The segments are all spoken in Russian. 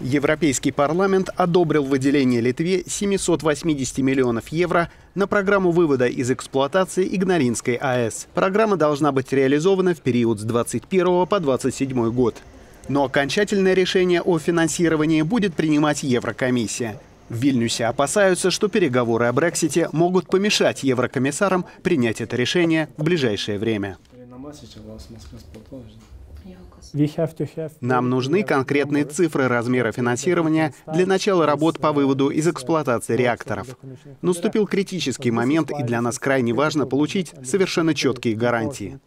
Европейский парламент одобрил выделение Литве 780 миллионов евро на программу вывода из эксплуатации Игналинской АЭС. Программа должна быть реализована в период с 21 по 27 год. Но окончательное решение о финансировании будет принимать Еврокомиссия. В Вильнюсе опасаются, что переговоры о Брексите могут помешать еврокомиссарам принять это решение в ближайшее время. Нам нужны конкретные цифры размера финансирования для начала работ по выводу из эксплуатации реакторов. Наступил критический момент, и для нас крайне важно получить совершенно четкие гарантии.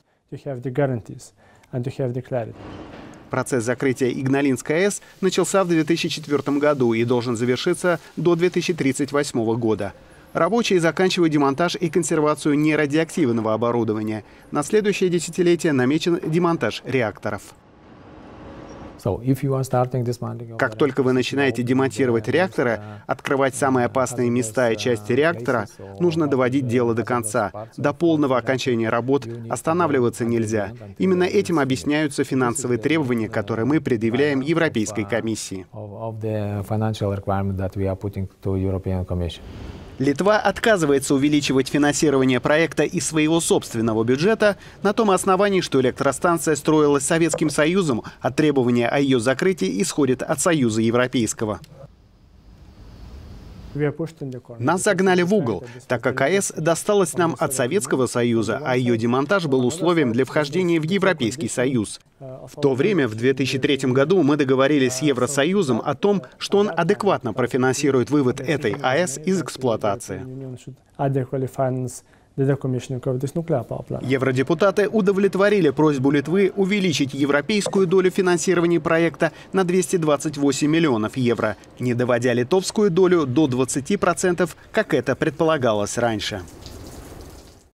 Процесс закрытия Игналинской АЭС начался в 2004 году и должен завершиться до 2038 года. Рабочие заканчивают демонтаж и консервацию нерадиоактивного оборудования. На следующее десятилетие намечен демонтаж реакторов. Как только вы начинаете демонтировать реакторы, открывать самые опасные места и части реактора, нужно доводить дело до конца. До полного окончания работ останавливаться нельзя. Именно этим объясняются финансовые требования, которые мы предъявляем Европейской комиссии. Литва отказывается увеличивать финансирование проекта из своего собственного бюджета на том основании, что электростанция строилась Советским Союзом, а требования о ее закрытии исходят от Союза Европейского. Нас загнали в угол, так как АЭС досталась нам от Советского Союза, а ее демонтаж был условием для вхождения в Европейский Союз. В то время, в 2003 году, мы договорились с Евросоюзом о том, что он адекватно профинансирует вывод этой АЭС из эксплуатации. Евродепутаты удовлетворили просьбу Литвы увеличить европейскую долю финансирования проекта на 228 миллионов евро, не доводя литовскую долю до 20%, как это предполагалось раньше.